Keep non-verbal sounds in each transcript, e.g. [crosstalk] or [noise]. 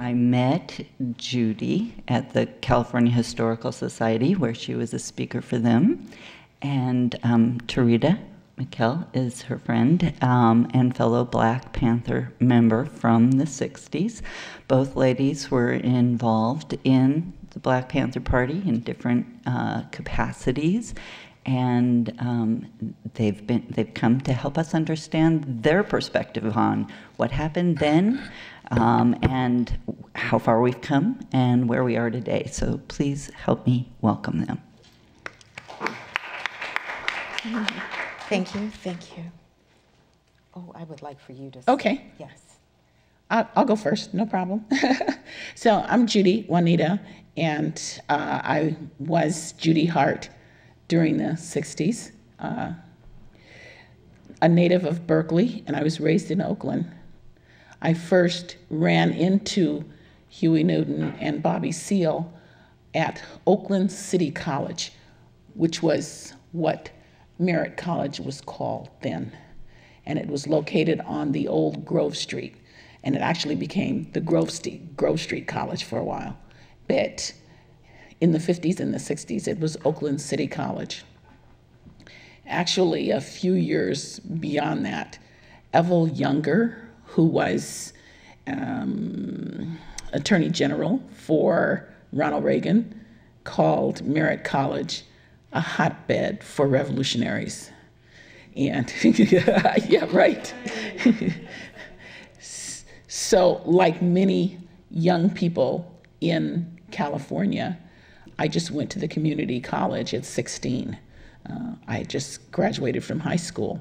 I met Judy at the California Historical Society, where she was a speaker for them. And um, Tarita McKell is her friend um, and fellow Black Panther member from the 60s. Both ladies were involved in the Black Panther Party in different uh, capacities and um, they've been they've come to help us understand their perspective on what happened then um, and how far we've come and where we are today. So please help me welcome them. Thank you, thank you. Oh, I would like for you to. Okay. Yes. I'll, I'll go first, no problem. [laughs] so I'm Judy Juanita, and uh, I was Judy Hart during the 60s. Uh, a native of Berkeley, and I was raised in Oakland. I first ran into Huey Newton and Bobby Seale at Oakland City College, which was what Merritt College was called then. And it was located on the old Grove Street. And it actually became the Grove Street, Grove Street College for a while. But in the 50s and the 60s, it was Oakland City College. Actually, a few years beyond that, Evelle Younger, who was um, Attorney General for Ronald Reagan, called Merritt College a hotbed for revolutionaries. And [laughs] yeah, right. [laughs] so, like many young people in California, I just went to the community college at 16. Uh, I just graduated from high school.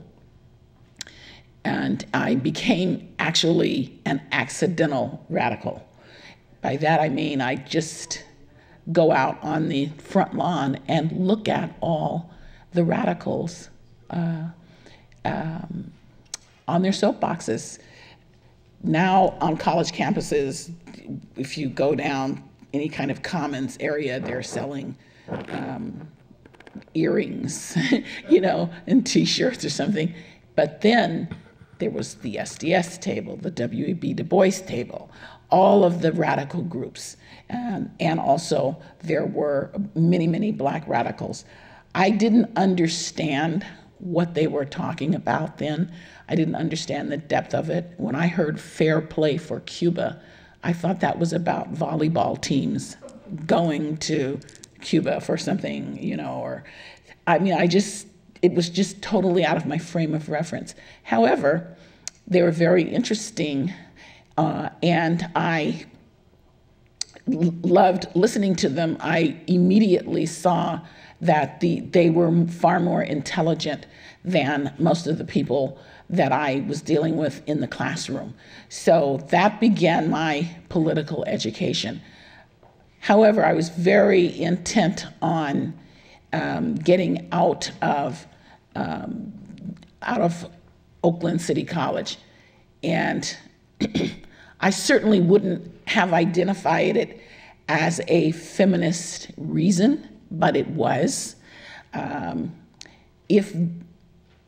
And I became actually an accidental radical. By that I mean I just go out on the front lawn and look at all the radicals uh, um, on their soapboxes. Now on college campuses, if you go down any kind of commons area, they're selling um, earrings, [laughs] you know, and T-shirts or something. But then there was the SDS table, the W.E.B. Du Bois table, all of the radical groups. Um, and also, there were many, many black radicals. I didn't understand what they were talking about then. I didn't understand the depth of it. When I heard fair play for Cuba, I thought that was about volleyball teams going to Cuba for something, you know, or I mean, I just, it was just totally out of my frame of reference. However, they were very interesting, uh, and I loved listening to them. I immediately saw that the, they were far more intelligent than most of the people that I was dealing with in the classroom. So that began my political education. However, I was very intent on um, getting out of um, out of Oakland City College, and [clears throat] I certainly wouldn't have identified it as a feminist reason, but it was. Um, if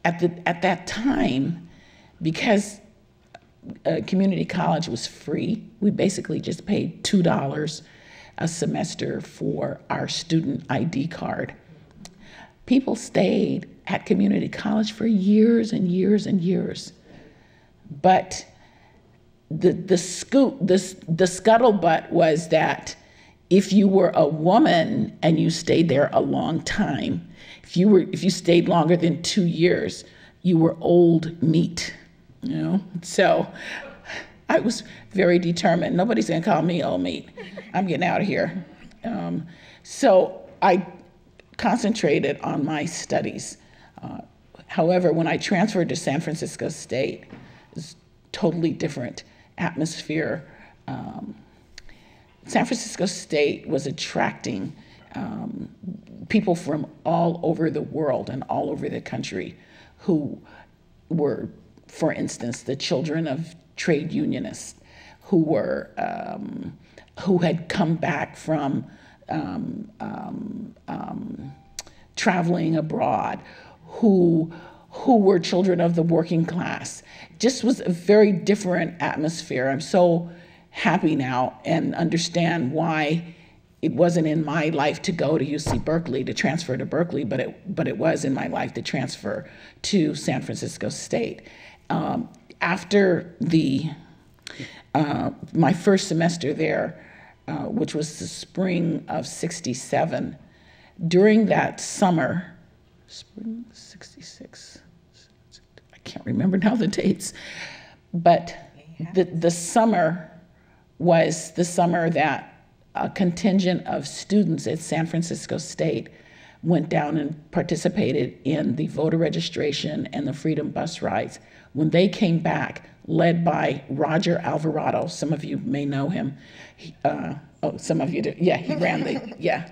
at the at that time, because uh, community college was free, we basically just paid two dollars a semester for our student ID card. People stayed at community college for years and years and years. But the, the scoop, the, the scuttlebutt was that if you were a woman and you stayed there a long time, if you were if you stayed longer than two years, you were old meat. You know? So I was very determined. Nobody's gonna call me old meat. I'm getting out of here. Um, so I concentrated on my studies. Uh, however, when I transferred to San Francisco State, it was totally different atmosphere. Um, San Francisco State was attracting um, people from all over the world and all over the country who were, for instance, the children of trade unionists who were um, who had come back from um, um, um, traveling abroad, who who were children of the working class. Just was a very different atmosphere. I'm so happy now and understand why it wasn't in my life to go to UC Berkeley to transfer to Berkeley, but it but it was in my life to transfer to San Francisco State. Um, after the uh, my first semester there, uh, which was the spring of '67, during that summer, spring '66, I can't remember now the dates, but the the summer was the summer that a contingent of students at San Francisco State went down and participated in the voter registration and the freedom bus rides. When they came back, led by Roger Alvarado, some of you may know him. He, uh, oh, some of you do. Yeah, he ran the, [laughs] yeah.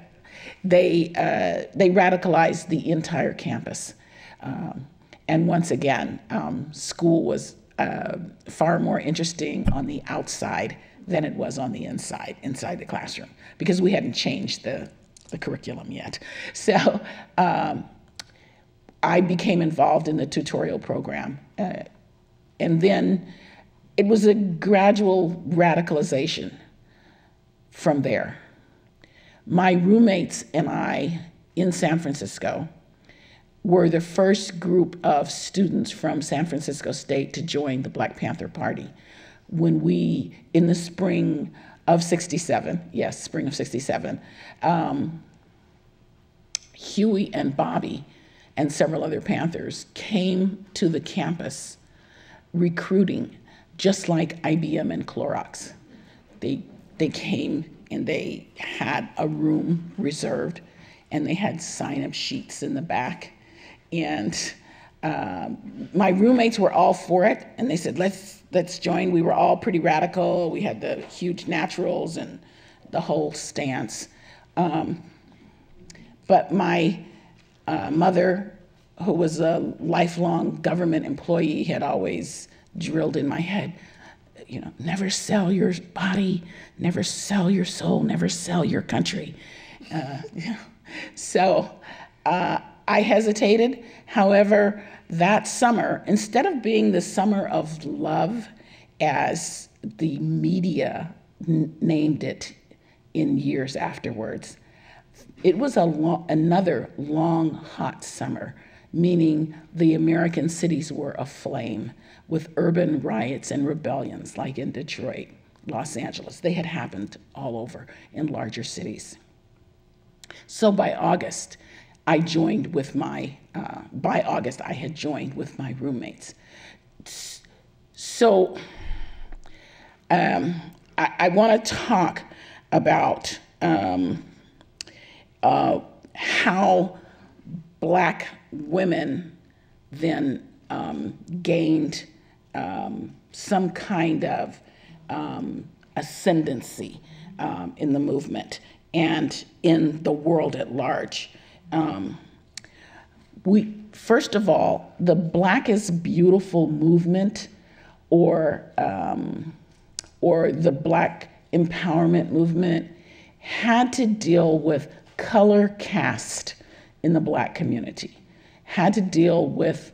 They, uh, they radicalized the entire campus. Um, and once again, um, school was uh, far more interesting on the outside than it was on the inside, inside the classroom, because we hadn't changed the, the curriculum yet. So um, I became involved in the tutorial program. Uh, and then it was a gradual radicalization from there. My roommates and I in San Francisco were the first group of students from San Francisco State to join the Black Panther Party when we, in the spring of 67, yes, spring of 67, um, Huey and Bobby and several other Panthers came to the campus recruiting, just like IBM and Clorox. They, they came and they had a room reserved and they had sign up sheets in the back. And um, my roommates were all for it and they said, let's let's join. We were all pretty radical. We had the huge naturals and the whole stance. Um, but my uh, mother, who was a lifelong government employee, had always drilled in my head, you know, never sell your body, never sell your soul, never sell your country. Uh, [laughs] so uh, I hesitated. However, that summer, instead of being the summer of love, as the media named it in years afterwards, it was a lo- another long, hot summer, meaning the American cities were aflame with urban riots and rebellions, like in Detroit, Los Angeles. They had happened all over in larger cities. So by August, I joined with my, uh, by August, I had joined with my roommates. So um, I, I want to talk about um, uh, how black women then um, gained um, some kind of um, ascendancy um, in the movement and in the world at large. Um, we, first of all, the Black is Beautiful movement, or or the Black empowerment movement, had to deal with color cast in the Black community, had to deal with,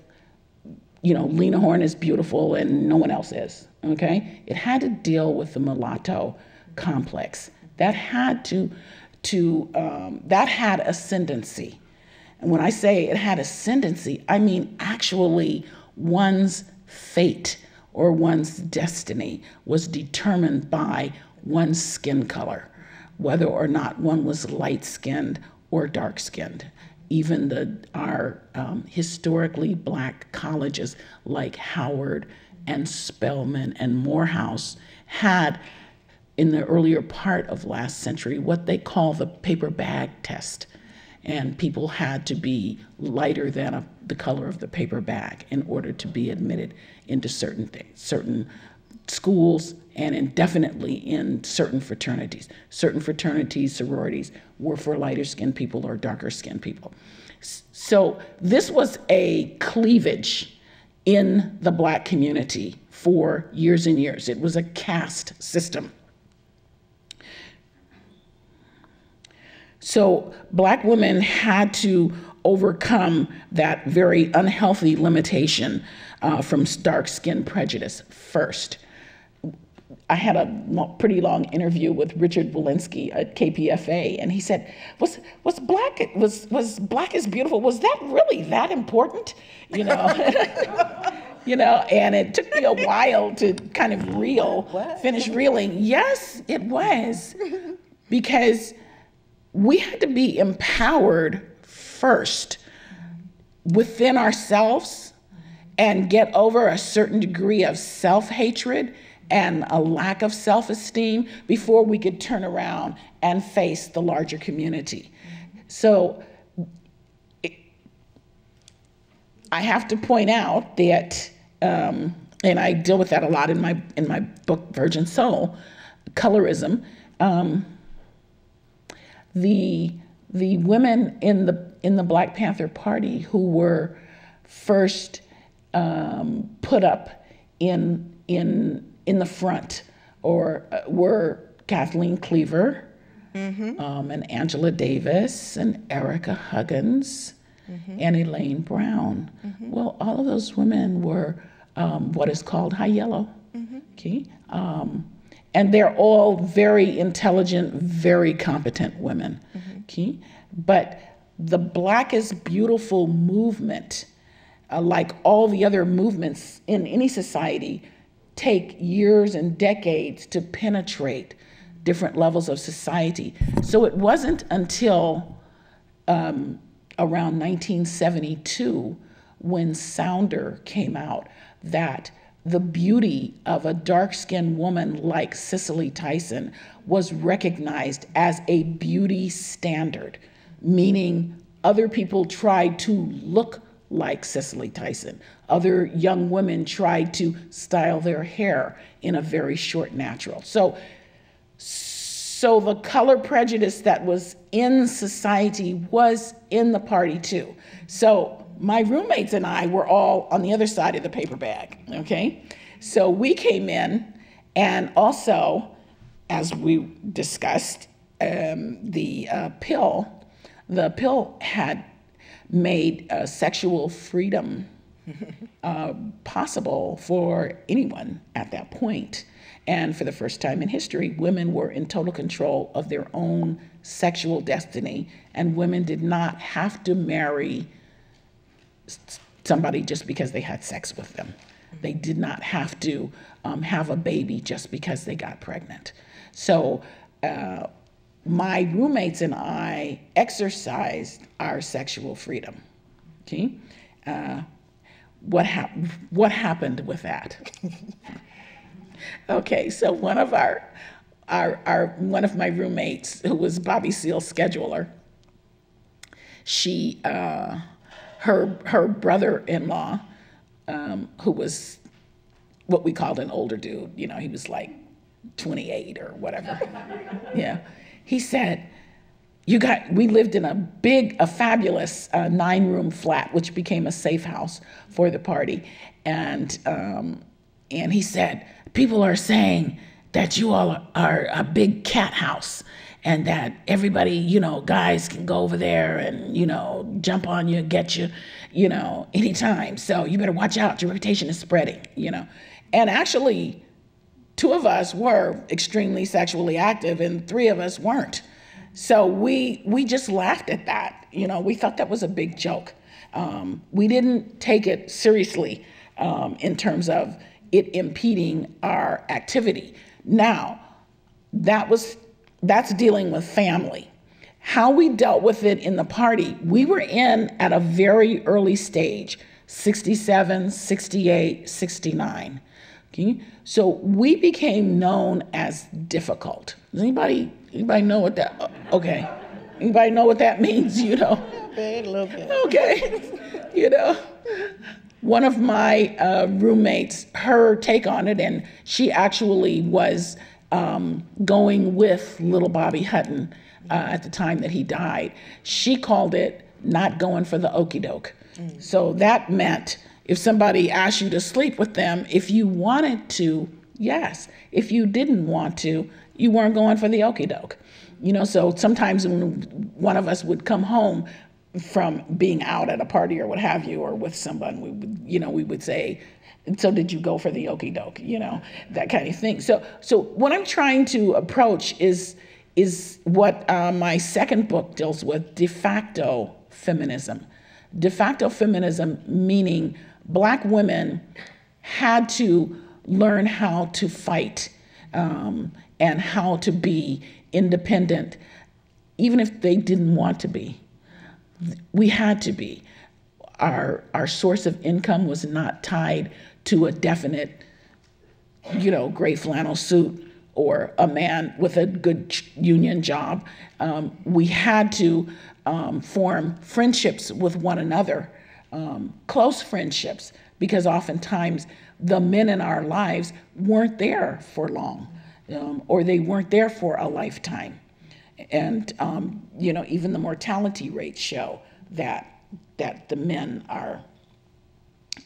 you know, Lena Horne is beautiful and no one else is. Okay, it had to deal with the mulatto complex. That had to to um, that had ascendancy. And when I say it had ascendancy, I mean actually one's fate or one's destiny was determined by one's skin color, whether or not one was light skinned or dark skinned. Even the, our um, historically black colleges like Howard and Spelman and Morehouse had in the earlier part of last century what they call the paper bag test. And people had to be lighter than a, the color of the paper bag in order to be admitted into certain things, certain schools, and indefinitely in certain fraternities. Certain fraternities, sororities were for lighter skinned people or darker skinned people. So this was a cleavage in the black community for years and years. It was a caste system. So black women had to overcome that very unhealthy limitation uh, from dark skin prejudice first. I had a pretty long interview with Richard Wolinsky at KPFA, and he said, "Was was black was was black is beautiful? Was that really that important?" You know, [laughs] you know. And it took me a while to kind of reel, finish reeling. Yes, it was, because we had to be empowered first within ourselves and get over a certain degree of self hatred and a lack of self esteem before we could turn around and face the larger community. So it, I have to point out that, um, and I deal with that a lot in my, in my book, Virgin Soul, colorism. Um, the, the women in the, in the Black Panther Party who were first um, put up in, in in the front or uh, were Kathleen Cleaver mm-hmm. um, and Angela Davis and Ericka Huggins mm-hmm. and Elaine Brown. Mm-hmm. Well, all of those women were um, what is called high yellow. Mm-hmm. Okay. Um, and they're all very intelligent, very competent women. Mm-hmm. Okay. But the Black is Beautiful movement, uh, like all the other movements in any society, take years and decades to penetrate different levels of society. So it wasn't until um, around 1972 when Sounder came out that the beauty of a dark skinned woman like Cicely Tyson was recognized as a beauty standard, meaning other people tried to look like Cicely Tyson. Other young women tried to style their hair in a very short natural. So, so the color prejudice that was in society was in the party too. So my roommates and I were all on the other side of the paper bag, okay? So we came in, and also, as we discussed, um, the uh, pill, the pill had made uh, sexual freedom [laughs] uh, possible for anyone at that point. And for the first time in history, women were in total control of their own sexual destiny, and women did not have to marry somebody just because they had sex with them. They did not have to um, have a baby just because they got pregnant. So, uh, my roommates and I exercised our sexual freedom. Okay, uh, what hap- What happened with that? [laughs] okay, so one of our, our, our one of my roommates, who was Bobby Seale's scheduler, she, uh, her her brother-in-law, um, who was what we called an older dude. You know, he was like 28 or whatever. [laughs] yeah he said, you got, we lived in a big, a fabulous uh, nine room flat, which became a safe house for the party. And, um, and he said, people are saying that you all are a big cat house and that everybody, you know, guys can go over there and, you know, jump on you, get you, you know, anytime. So you better watch out. Your reputation is spreading, you know. And actually, two of us were extremely sexually active and three of us weren't. So we we just laughed at that. You know, we thought that was a big joke. Um, we didn't take it seriously um, in terms of it impeding our activity. Now, that was that's dealing with family. How we dealt with it in the party, we were in at a very early stage 67, 68, 69. So we became known as difficult. Does anybody anybody know what that? Okay, anybody know what that [laughs] means? You know. A little bit. Okay, [laughs] you know. One of my uh, roommates, her take on it, and she actually was um, going with little Bobby Hutton uh, at the time that he died. She called it not going for the okey doke. Mm. So that meant if somebody asked you to sleep with them, if you wanted to, yes. If you didn't want to, you weren't going for the okey doke. You know, so sometimes when one of us would come home from being out at a party or what have you, or with someone, we would, you know, we would say, so did you go for the okey doke, you know, that kind of thing. So, so what I'm trying to approach is is what uh, my second book deals with: de facto feminism. De facto feminism meaning black women had to learn how to fight um, and how to be independent, even if they didn't want to be. We had to be. Our, our source of income was not tied to a definite, you know, gray flannel suit or a man with a good union job. Um, we had to um, form friendships with one another, um, close friendships, because oftentimes the men in our lives weren't there for long, um, or they weren't there for a lifetime. And um, you know, even the mortality rates show that that the men are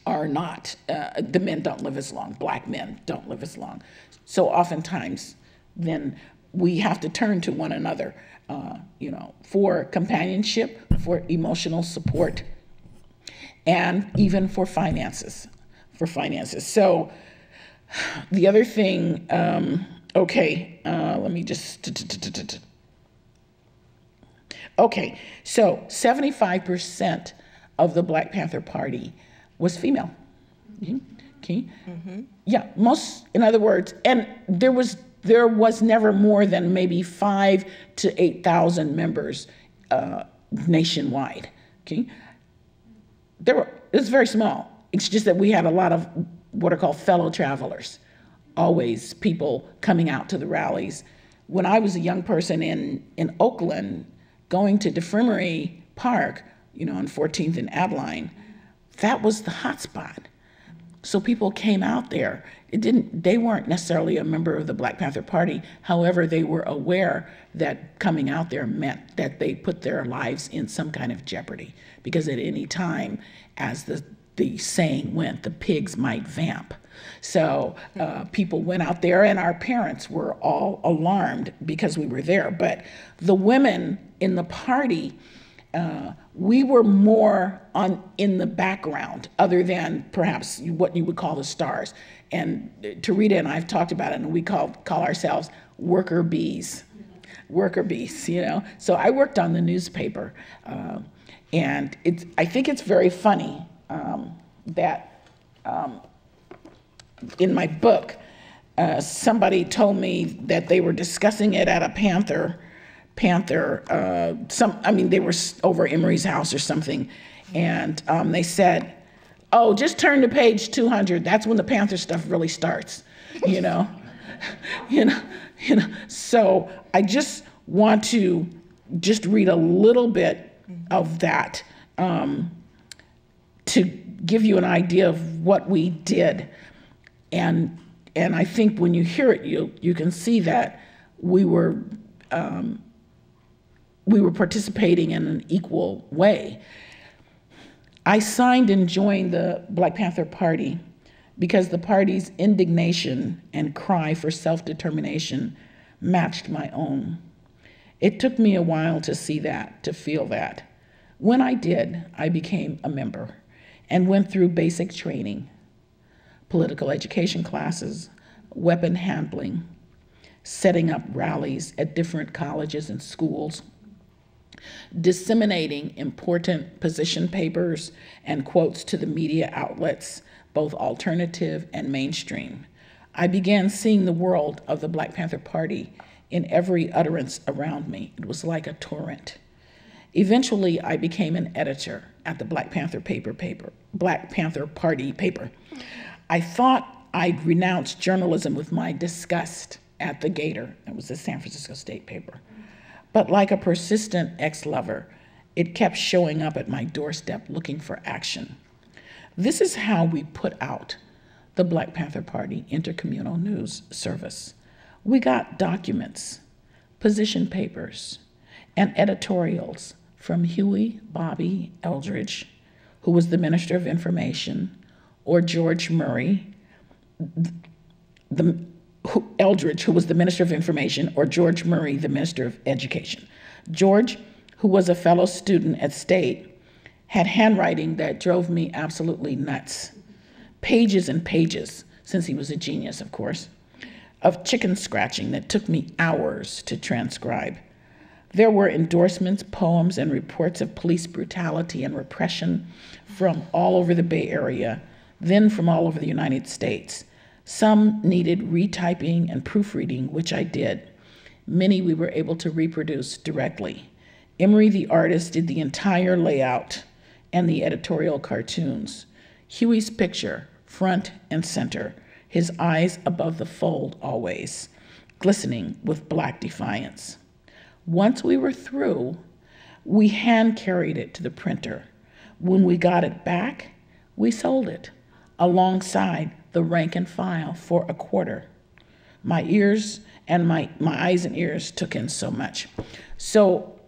are not, uh, the men don't live as long, black men don't live as long. So oftentimes, then we have to turn to one another, uh, you know, for companionship, for emotional support, and even for finances, for finances. So the other thing, um, okay, uh, let me just. Okay, so 75% of the Black Panther Party was female. Okay. Mm-hmm. Yeah, most, in other words, and there was there was never more than maybe five to eight thousand members uh, nationwide. Okay, there were it's very small. It's just that we had a lot of what are called fellow travelers, always people coming out to the rallies. When I was a young person in in Oakland, going to Defremery Park, you know, on 14th and Adeline that was the hotspot. So people came out there. It didn't they weren't necessarily a member of the Black Panther Party. However, they were aware that coming out there meant that they put their lives in some kind of jeopardy because at any time as the the saying went, the pigs might vamp. So uh, people went out there, and our parents were all alarmed because we were there. But the women in the party uh, we were more on in the background, other than perhaps what you would call the stars. And Tarita and I have talked about it, and we call call ourselves worker bees, worker bees. You know. So I worked on the newspaper, uh, and it's. I think it's very funny um, that um, in my book, uh, somebody told me that they were discussing it at a Panther Panther, uh, some, I mean, they were over Emory's house or something, and um, they said, "Oh, just turn to page 200. That's when the Panther stuff really starts." You know, [laughs] you know, you know. So I just want to just read a little bit of that um, to give you an idea of what we did, and and I think when you hear it, you you can see that we were. Um, we were participating in an equal way. I signed and joined the Black Panther Party because the party's indignation and cry for self determination matched my own. It took me a while to see that, to feel that. When I did, I became a member and went through basic training, political education classes, weapon handling, setting up rallies at different colleges and schools, disseminating important position papers and quotes to the media outlets, both alternative and mainstream. I began seeing the world of the Black Panther Party in every utterance around me. It was like a torrent. Eventually, I became an editor at the Black Panther paper paper, Black Panther Party paper. I thought I'd renounce journalism with my disgust at the Gater. It was the San Francisco State paper. But like a persistent ex lover, it kept showing up at my doorstep looking for action. This is how we put out the Black Panther Party Intercommunal News Service. We got documents, position papers, and editorials from Huey Bobby Eldridge, who was the Minister of Information, or George Murray, the Eldridge, who was the Minister of Information, or George Murray, the Minister of Education. George, who was a fellow student at State, had handwriting that drove me absolutely nuts pages and pages, since he was a genius, of course, of chicken scratching that took me hours to transcribe. There were endorsements, poems, and reports of police brutality and repression from all over the Bay Area, then from all over the United States. Some needed retyping and proofreading, which I did. Many we were able to reproduce directly. Emory, the artist, did the entire layout and the editorial cartoons. Huey's picture, front and center, his eyes above the fold always, glistening with black defiance. Once we were through, we hand carried it to the printer. When we got it back, we sold it alongside the rank and file for a quarter. My ears and my, my eyes and ears took in so much. So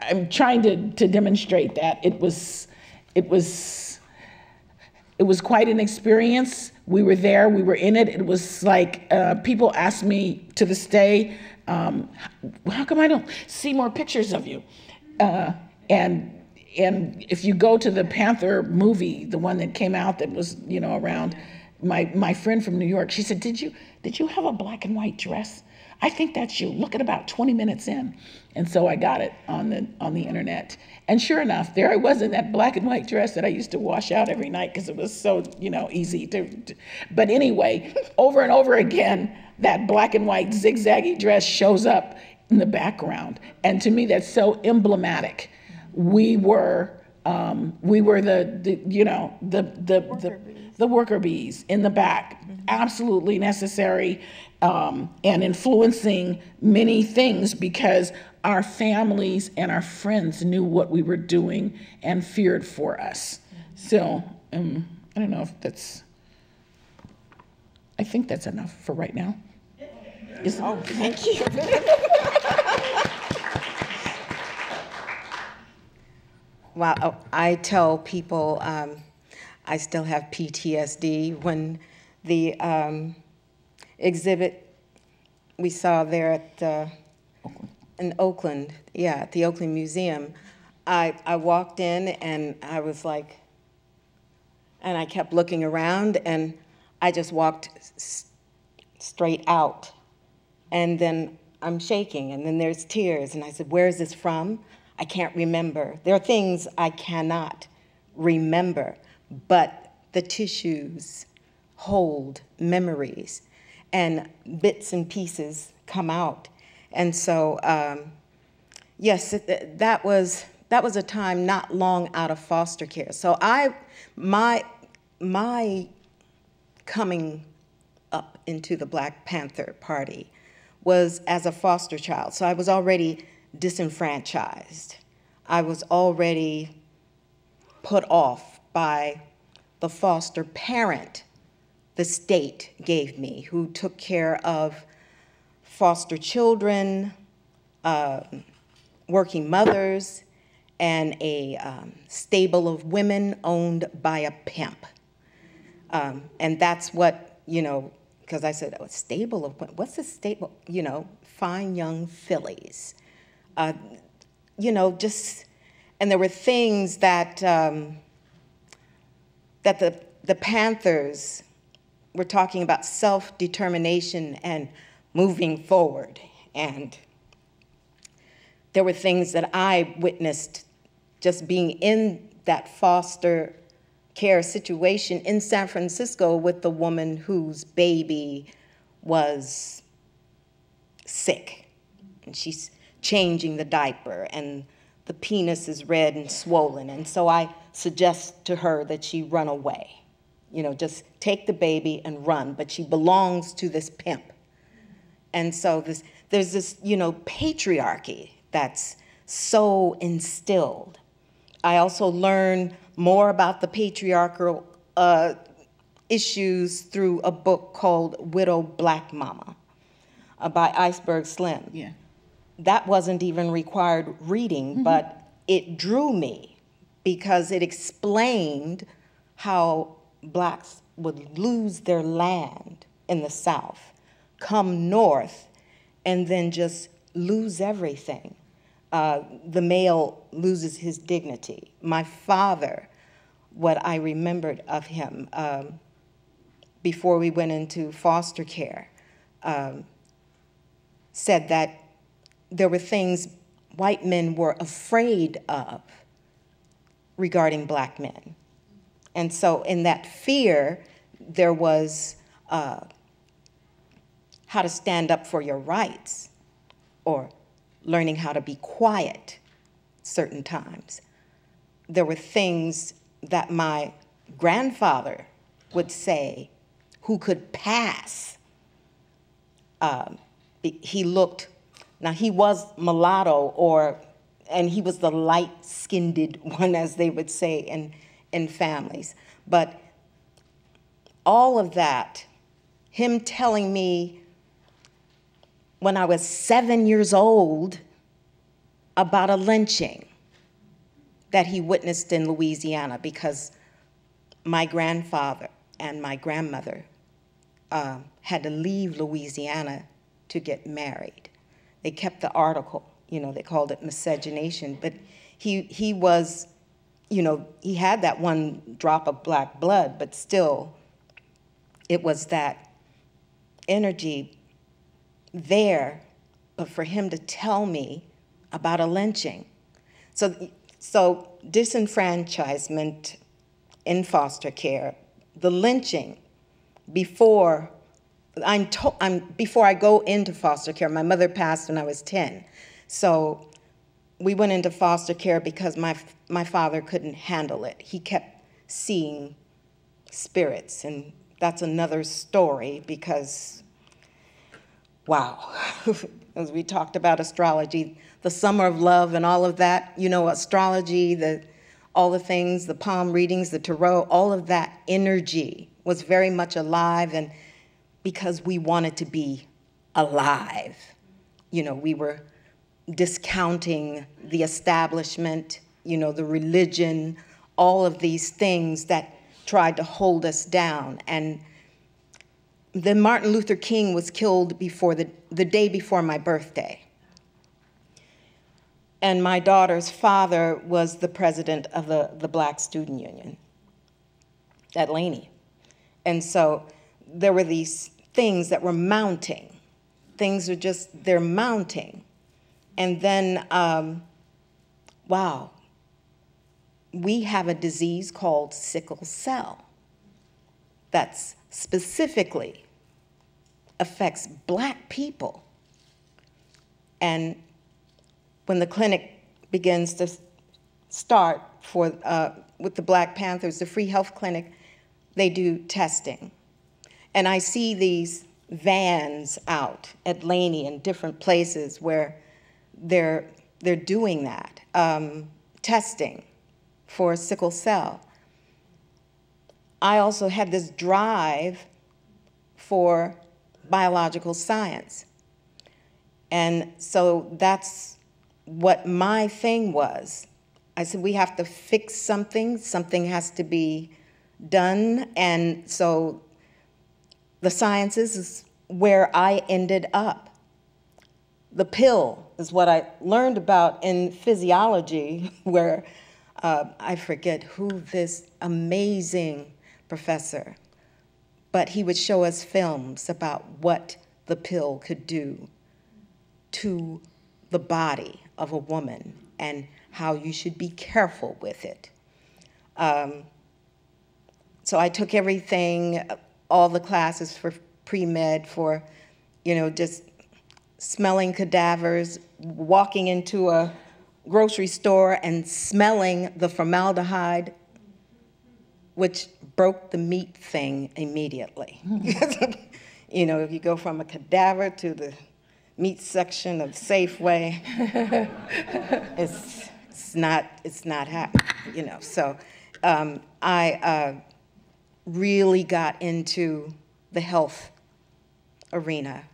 I'm trying to, to demonstrate that it was it was it was quite an experience. We were there, we were in it. It was like uh, people ask me to this day, um, how come I don't see more pictures of you? Uh, and and if you go to the Panther movie, the one that came out that was you know around, my my friend from New York, she said, did you did you have a black and white dress? I think that's you. Look at about 20 minutes in. And so I got it on the on the internet. And sure enough, there I was in that black and white dress that I used to wash out every night because it was so, you know, easy to, to but anyway, over and over again, that black and white zigzaggy dress shows up in the background. And to me that's so emblematic. We were um, we were the, the you know the the the, the worker bees in the back, absolutely necessary um, and influencing many things because our families and our friends knew what we were doing and feared for us. So um, I don't know if that's. I think that's enough for right now. Is, oh, thank you. [laughs] Well, oh, I tell people um, I still have PTSD when the um, exhibit we saw there at uh, in Oakland, yeah, at the Oakland Museum. I, I walked in and I was like, and I kept looking around and I just walked straight out. And then I'm shaking and then there's tears and I said, where is this from? I can't remember. There are things I cannot remember, but the tissues hold memories and bits and pieces come out. And so, um, yes, that was that was a time not long out of foster care. So I, my, my coming up into the Black Panther Party was as a foster child. So I was already disenfranchised. I was already put off by the foster parent the state gave me, who took care of foster children, uh, working mothers, and a um, stable of women owned by a pimp. Um, and that's what, you know, because I said, oh, stable of, what's a stable? You know, fine young fillies. Uh, you know, just, and there were things that, um, that the, the Panthers we're talking about self determination and moving forward. And there were things that I witnessed just being in that foster care situation in San Francisco with the woman whose baby was sick. And she's changing the diaper, and the penis is red and swollen. And so I suggest to her that she run away you know, just take the baby and run, but she belongs to this pimp. And so this, there's this, you know, patriarchy that's so instilled. I also learned more about the patriarchal uh, issues through a book called Widow Black Mama uh, by Iceberg Slim. Yeah. That wasn't even required reading, mm-hmm. but it drew me because it explained how blacks would lose their land in the South, come north, and then just lose everything. Uh, the male loses his dignity. My father what I remembered of him um, before we went into foster care. Um, said that there were things white men were afraid of regarding black men. And so, in that fear, there was uh, how to stand up for your rights or learning how to be quiet certain times. There were things that my grandfather would say who could pass. Um, he looked, now he was mulatto or, and he was the light skinned [laughs] one, as they would say in, in families. But all of that, him telling me when I was seven years old about a lynching that he witnessed in Louisiana because my grandfather and my grandmother uh, had to leave Louisiana to get married. They kept the article, you know, they called it miscegenation, but he, he was, you know, he had that one drop of black blood, but still, it was that energy there, but for him to tell me about a lynching. So, so disenfranchisement in foster care, the lynching before I'm, to, I'm before I go into foster care. My mother passed when I was 10, so we went into foster care because my my father couldn't handle it. He kept seeing spirits, and that's another story because wow, [laughs] as we talked about astrology, the summer of love and all of that, you know, astrology, the all the things, the palm readings, the tarot, all of that energy was very much alive and because we wanted to be alive. You know, we were discounting the establishment, you know, the religion, all of these things that tried to hold us down and then Martin Luther King was killed before the, the day before my birthday. And my daughter's father was the president of the, the Black Student Union at Laney. And so there were these things that were mounting. Things are just, they're mounting. And then, um, wow, we have a disease called sickle cell that's specifically affects black people. And when the clinic begins to start for, uh, with the Black Panthers, the free health clinic, they do testing. And I see these vans out at Laney and different places where they're, they're doing that, um, testing for sickle cell. I also had this drive for biological science. And so that's what my thing was. I said, we have to fix something, something has to be done. And so the sciences is where I ended up. The pill is what I learned about in physiology, [laughs] where uh, I forget who this amazing professor but he would show us films about what the pill could do to the body of a woman and how you should be careful with it. Um, so I took everything, all the classes for pre-med for, you know, just smelling cadavers, walking into a grocery store and smelling the formaldehyde, which broke the meat thing immediately. [laughs] you know, if you go from a cadaver to the meat section of Safeway, [laughs] it's, it's not it's not happening. You know, so um, I uh, really got into the health arena.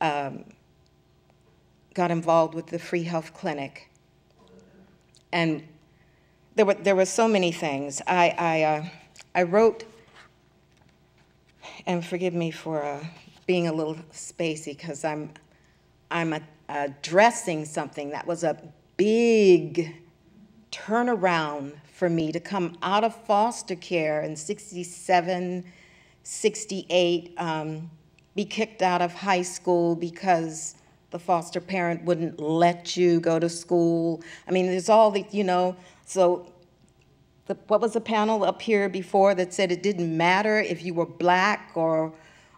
Um, got involved with the free health clinic, and there were there were so many things. I I. Uh, I wrote, and forgive me for uh, being a little spacey because I'm, I'm addressing something that was a big turnaround for me to come out of foster care in 67, 68, um, be kicked out of high school because the foster parent wouldn't let you go to school. I mean, there's all the, you know, so the, what was the panel up here before that said it didn't matter if you were black or,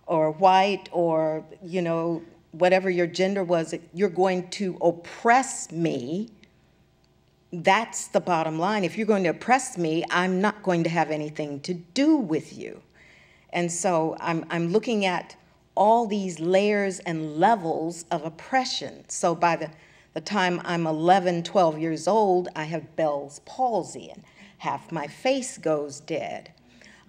or white or, you know, whatever your gender was, you're going to oppress me. That's the bottom line. If you're going to oppress me, I'm not going to have anything to do with you. And so I'm, I'm looking at all these layers and levels of oppression. So by the, the time I'm 11, 12 years old, I have Bell's palsy and half my face goes dead.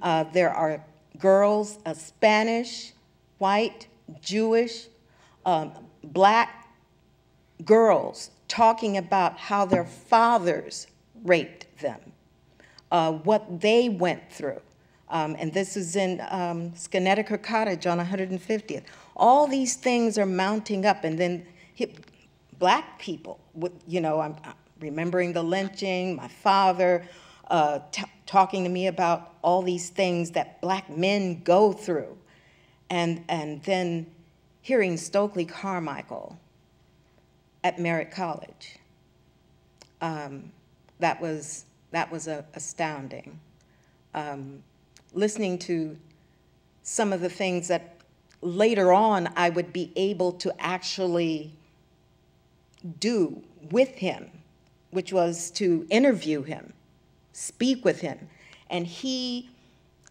Uh, there are girls, uh, Spanish, white, Jewish, um, black girls talking about how their fathers raped them, uh, what they went through. Um, and this is in um, Sconetica Cottage on 150th. All these things are mounting up, and then black people, you know, I'm remembering the lynching, my father uh, talking to me about all these things that black men go through, and, and then hearing Stokely Carmichael at Merritt College. Um, that was, that was a, astounding. Um, listening to some of the things that later on I would be able to actually do with him, which was to interview him, speak with him. And he,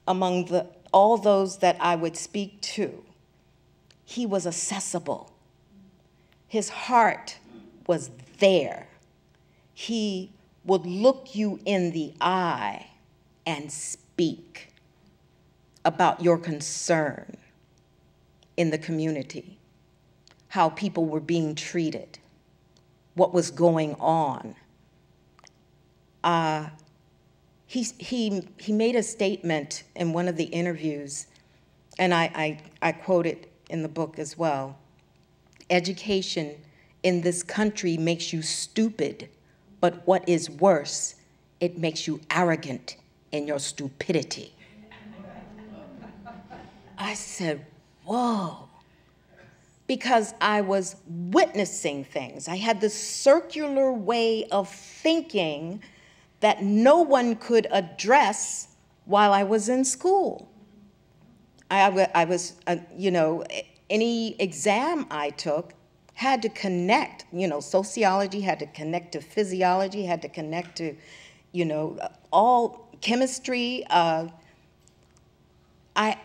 among the, all those that I would speak to, he was accessible. His heart was there. He would look you in the eye and speak about your concern in the community, how people were being treated, what was going on. Uh, he, he, he made a statement in one of the interviews, and I, I, I quote it in the book as well. Education in this country makes you stupid, but what is worse, it makes you arrogant in your stupidity. I said, whoa. Because I was witnessing things. I had this circular way of thinking that no one could address while I was in school. I, I was, uh, you know, any exam I took had to connect, you know, sociology had to connect to physiology, had to connect to, you know, all chemistry. Uh, I,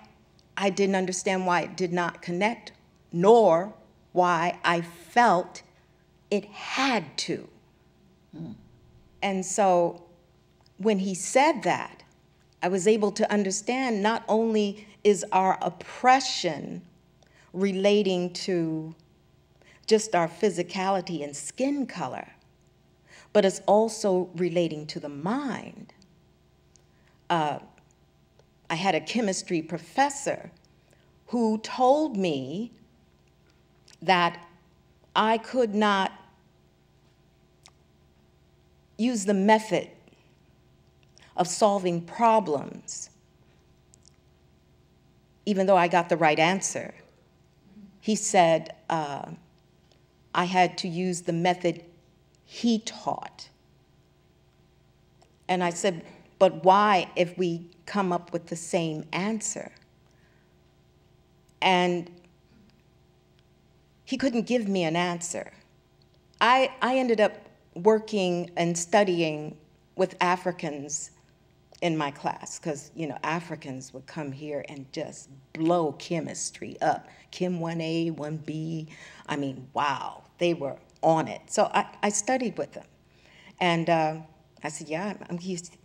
I didn't understand why it did not connect, nor why I felt it had to. Mm. And so when he said that, I was able to understand not only is our oppression relating to just our physicality and skin color, but it's also relating to the mind. Uh, I had a chemistry professor who told me that I could not use the method of solving problems, even though I got the right answer. He said uh, I had to use the method he taught. And I said, but why if we come up with the same answer? And he couldn't give me an answer. I, I ended up working and studying with Africans in my class because you know Africans would come here and just blow chemistry up. Chem 1A, 1B. I mean, wow, they were on it. So I, I studied with them, and uh, I said, yeah, I'm, I'm used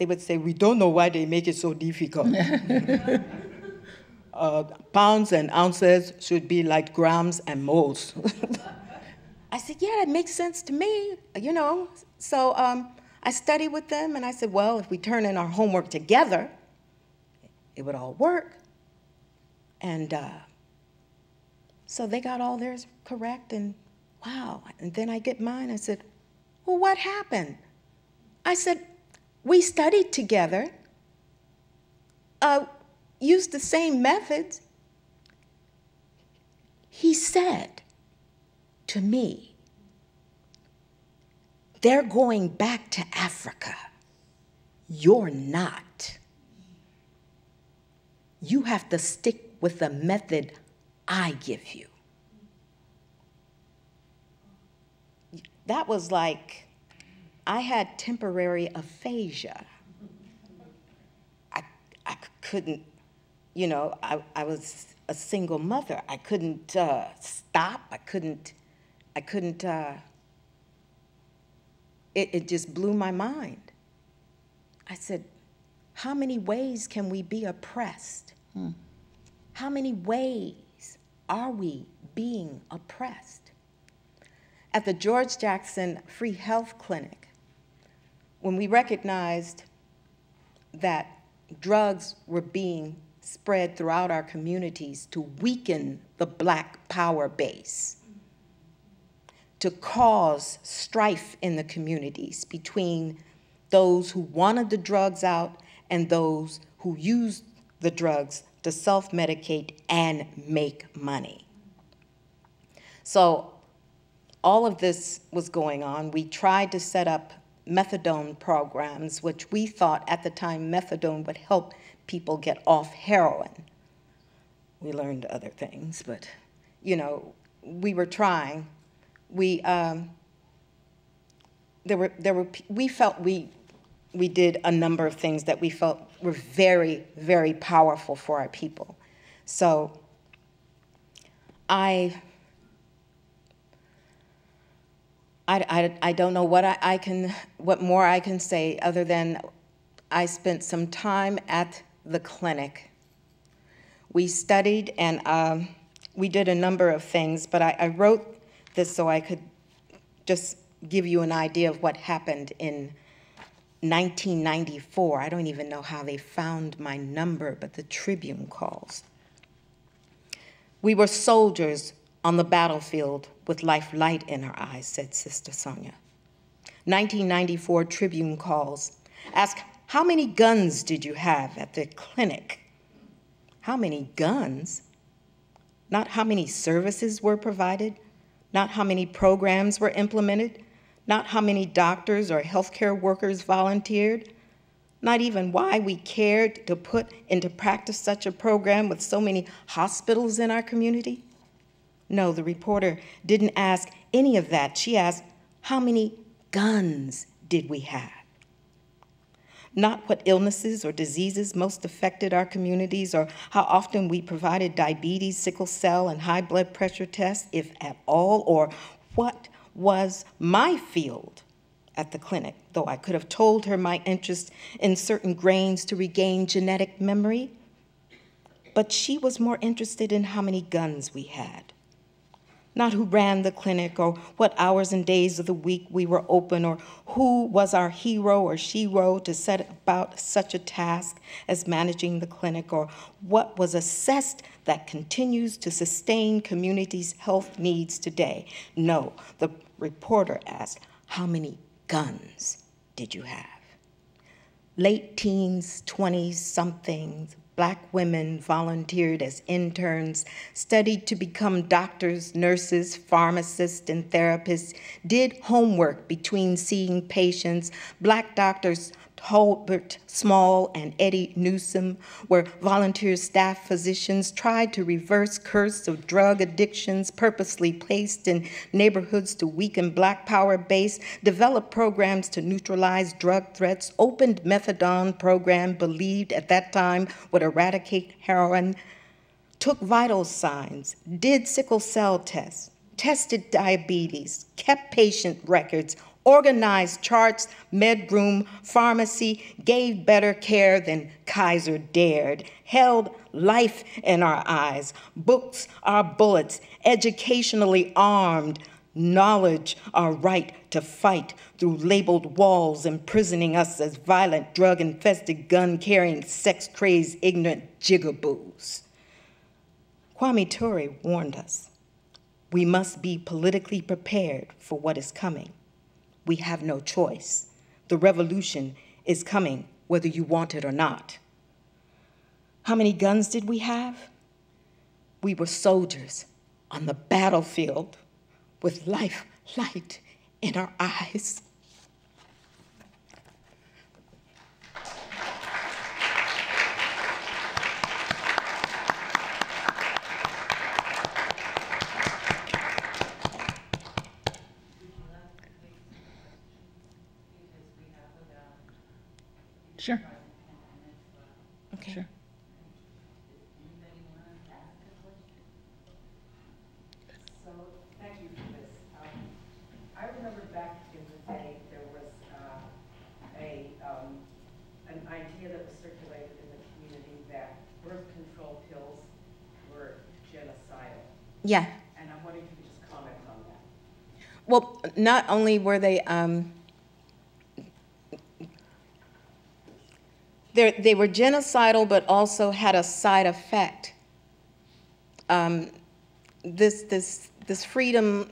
they would say, We don't know why they make it so difficult. [laughs] uh, pounds and ounces should be like grams and moles. [laughs] I said, Yeah, it makes sense to me, you know. So um, I studied with them and I said, Well, if we turn in our homework together, it would all work. And uh, so they got all theirs correct, and wow. And then I get mine. I said, Well, what happened? I said, We studied together, uh, used the same methods. He said to me, They're going back to Africa. You're not. You have to stick with the method I give you. That was like I had temporary aphasia. I, I couldn't, you know, I, I was a single mother. I couldn't uh, stop. I couldn't, I couldn't, uh, it, it just blew my mind. I said, how many ways can we be oppressed? Hmm. How many ways are we being oppressed? At the George Jackson Free Health Clinic, when we recognized that drugs were being spread throughout our communities to weaken the black power base, to cause strife in the communities between those who wanted the drugs out and those who used the drugs to self medicate and make money. So, all of this was going on. We tried to set up methadone programs, which we thought at the time methadone would help people get off heroin. We learned other things, but you know, we were trying. We um, there were there were we felt we we did a number of things that we felt were very, very powerful for our people. So I, I, I, I don't know what I, I can, what more I can say other than I spent some time at the clinic. We studied and um, we did a number of things, but I, I wrote this so I could just give you an idea of what happened in 1994. I don't even know how they found my number, but the Tribune calls. We were soldiers on the battlefield with life light in our eyes, said Sister Sonia. 1994 Tribune calls. Ask, how many guns did you have at the clinic? How many guns? Not how many services were provided, not how many programs were implemented, not how many doctors or healthcare workers volunteered, not even why we cared to put into practice such a program with so many hospitals in our community. No, the reporter didn't ask any of that. She asked, How many guns did we have? Not what illnesses or diseases most affected our communities or how often we provided diabetes, sickle cell, and high blood pressure tests, if at all, or what was my field at the clinic, though I could have told her my interest in certain grains to regain genetic memory. But she was more interested in how many guns we had not who ran the clinic or what hours and days of the week we were open or who was our hero or shero to set about such a task as managing the clinic or what was assessed that continues to sustain communities' health needs today. No, the reporter asked, How many guns did you have? Late teens, 20 somethings, Black women volunteered as interns, studied to become doctors, nurses, pharmacists, and therapists, did homework between seeing patients. Black doctors Hulbert Small and Eddie Newsom, where volunteer staff physicians tried to reverse curse of drug addictions purposely placed in neighborhoods to weaken black power base, developed programs to neutralize drug threats, opened methadone program believed at that time would eradicate heroin, took vital signs, did sickle cell tests, tested diabetes, kept patient records, organized charts, medroom, pharmacy, gave better care than Kaiser dared, held life in our eyes, books our bullets, educationally armed, knowledge our right to fight through labeled walls, imprisoning us as violent, drug infested, gun carrying, sex crazed, ignorant jigaboos. Kwame Ture warned us we must be politically prepared for what is coming we have no choice. The revolution is coming, whether you want it or not. How many guns did we have? We were soldiers on the battlefield with life light in our eyes. Sure. Okay. Sure. So, thank you for this. Um, I remember back in the day, there was uh, a, um, an idea that was circulated in the community that birth control pills were genocidal. Yeah. And I'm wondering if you could just comment on that. Well, not only were they, um, they were genocidal, but also had a side effect. Um, this, this, this freedom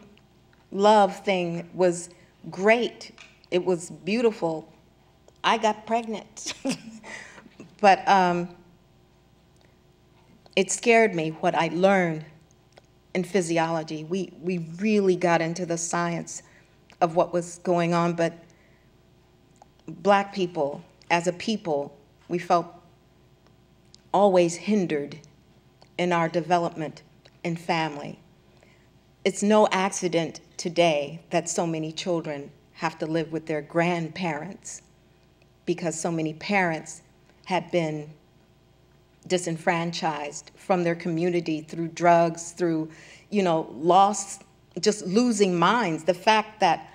love thing was great. It was beautiful. I got pregnant. [laughs] but um, it scared me what I learned in physiology. We, we really got into the science of what was going on, but black people, as a people, we felt always hindered in our development and family. It's no accident today that so many children have to live with their grandparents because so many parents had been disenfranchised from their community through drugs, through, you know, loss, just losing minds. The fact that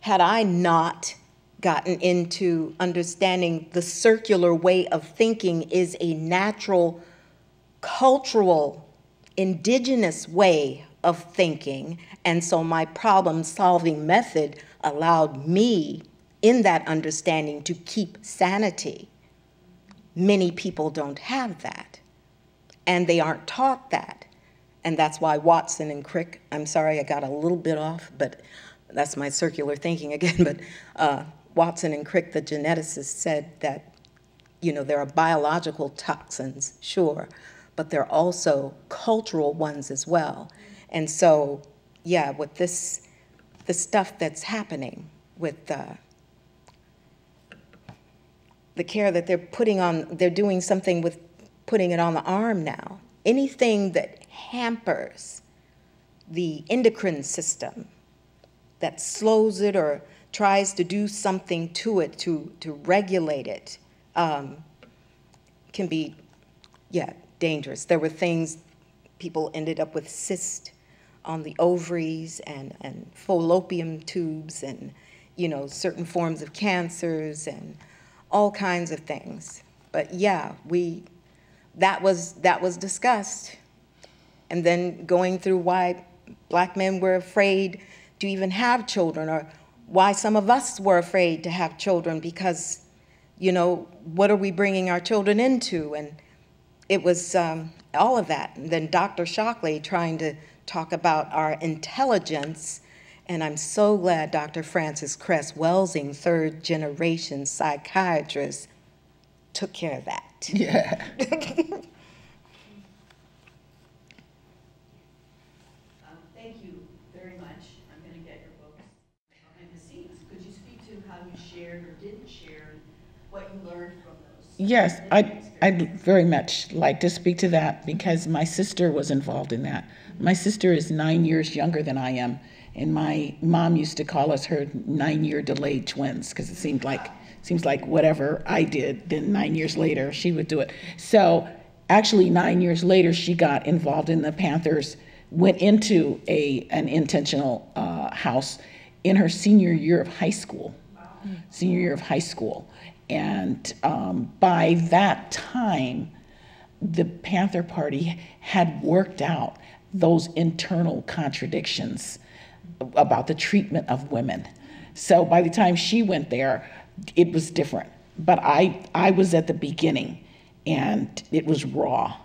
had I not gotten into understanding the circular way of thinking is a natural, cultural, indigenous way of thinking, and so my problem solving method allowed me in that understanding to keep sanity. Many people don't have that, and they aren't taught that. And that's why Watson and Crick, I'm sorry I got a little bit off, but that's my circular thinking again, [laughs] but uh, Watson and Crick, the geneticists, said that, you know, there are biological toxins, sure, but there are also cultural ones as well. And so, yeah, with this, the stuff that's happening with uh, the care that they're putting on, they're doing something with putting it on the arm now. Anything that hampers the endocrine system, that slows it or tries to do something to it to, to regulate it, um, can be, yeah, dangerous. There were things, people ended up with cysts on the ovaries and, and fallopian tubes and, you know, certain forms of cancers and all kinds of things. But yeah, we, that was, that was discussed. And then going through why black men were afraid to even have children or why some of us were afraid to have children because, you know, what are we bringing our children into? And it was um, all of that. And then Dr. Shockley trying to talk about our intelligence. And I'm so glad Dr. Frances Cress Welsing, third generation psychiatrist, took care of that. Yeah. [laughs] Um, Thank you very much. I'm going to get your books behind the scenes. Could you speak to how you shared or didn't share and what you learned from those? Yes, I'd, I'd very much like to speak to that because my sister was involved in that. My sister is nine years younger than I am, and my mom used to call us her nine-year delayed twins because it seemed like seems like whatever I did, then nine years later she would do it. So actually, nine years later, she got involved in the Panthers, went into a an intentional uh, house in her senior year of high school, senior year of high school, and um, by that time, the Panther Party had worked out those internal contradictions about the treatment of women. So by the time she went there, it was different. But I, I was at the beginning and it was raw.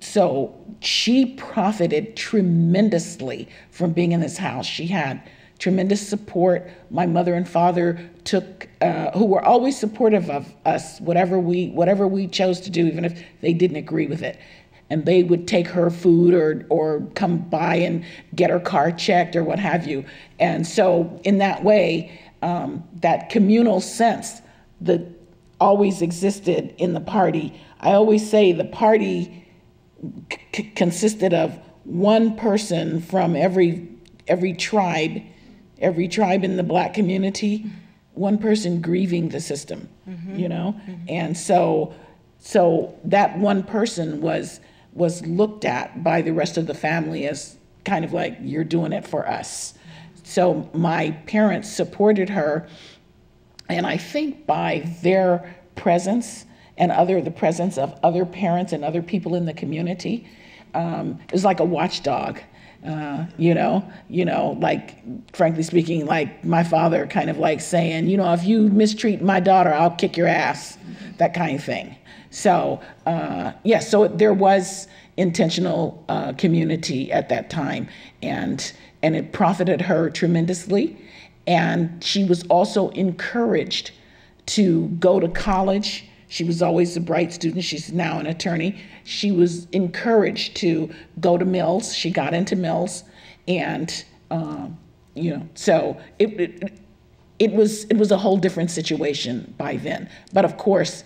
So she profited tremendously from being in this house. She had tremendous support. My mother and father took, uh, who were always supportive of us, whatever we whatever we chose to do, even if they didn't agree with it. And they would take her food or or come by and get her car checked or what have you. And so in that way, um, that communal sense that always existed in the party. I always say the party consisted of one person from every every tribe, every tribe in the black community, one person grieving the system, you know? And so so that one person was was looked at by the rest of the family as kind of like you're doing it for us. So my parents supported her and I think by their presence and other the presence of other parents and other people in the community, um, it was like a watchdog. Uh, you know, you know, like frankly speaking, like my father kind of like saying, you know, if you mistreat my daughter, I'll kick your ass, that kind of thing. So uh, yes, yeah, so there was intentional uh, community at that time, and and it profited her tremendously. And she was also encouraged to go to college. She was always a bright student. She's now an attorney. She was encouraged to go to Mills. She got into Mills, and um, you know, so it, it it was it was a whole different situation by then. But of course,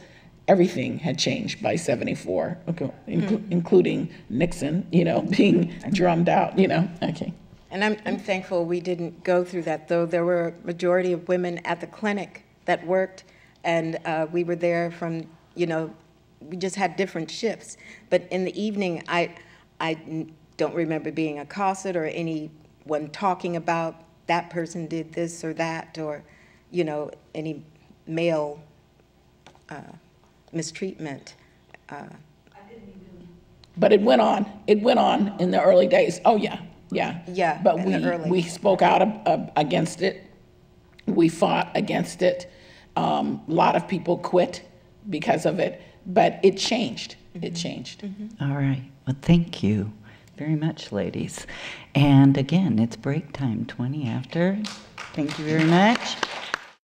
everything had changed by '74, okay, inclu- including Nixon, you know, being [laughs] drummed out. You know, okay. And I'm, I'm thankful we didn't go through that, though there were a majority of women at the clinic that worked, and uh, we were there from, you know, we just had different shifts. But in the evening, I I don't remember being accosted or anyone talking about that person did this or that, or, you know, any male uh, mistreatment. Uh, But it went on. It went on in the early days. Oh yeah, yeah. Yeah, But we we spoke out ab- ab- against it. We fought against it. Um, a lot of people quit because of it, but it changed. It changed. All right. Well, thank you very much, ladies. And again, it's break time, 20 after. Thank you very much.